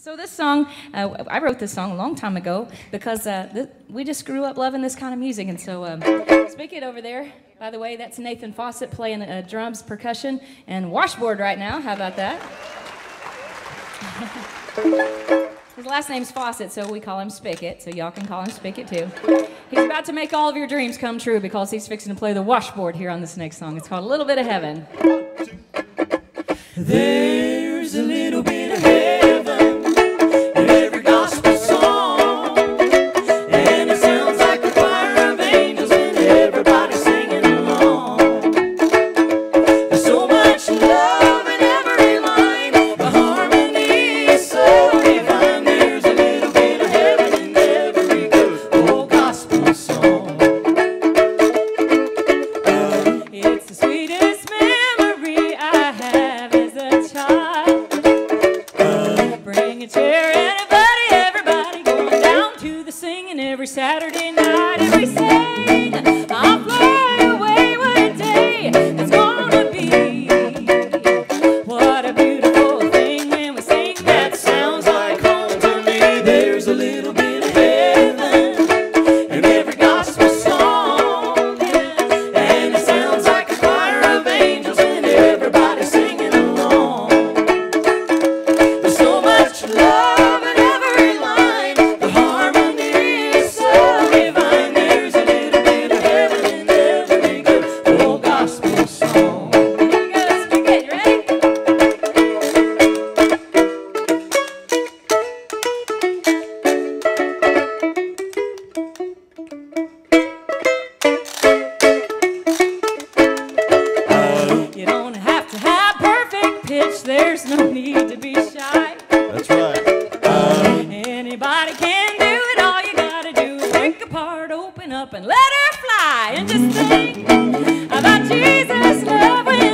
So this song, uh, I wrote this song a long time ago because uh, th- we just grew up loving this kind of music. And so, um, over there, by the way, that's Nathan Fawcett playing uh, drums, percussion, and washboard right now. How about that? His last name's Fawcett, so we call him Spigot, so y'all can call him Spigot too. He's about to make all of your dreams come true because he's fixing to play the washboard here on this next song. It's called A Little Bit of Heaven. Saturday night, every sing. I'll fly pitch, there's no need to be shy. That's right. Anybody can do it, all you gotta do is break apart, open up, and let her fly. And just think about Jesus' love.